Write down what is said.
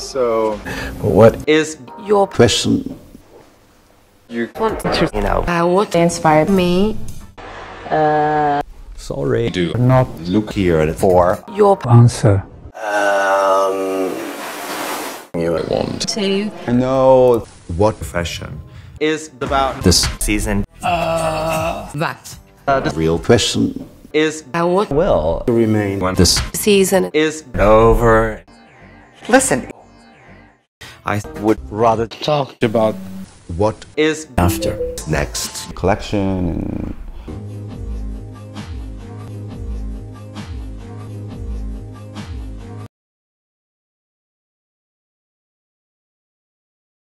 So, What is your question? you want to you know uh, what inspired me Sorry. do Not look here for your answer. Um, you. want to know what fashion. is about This season that the real question is uh, what will remain when this season is over listen I would rather talk about what is after? next collection and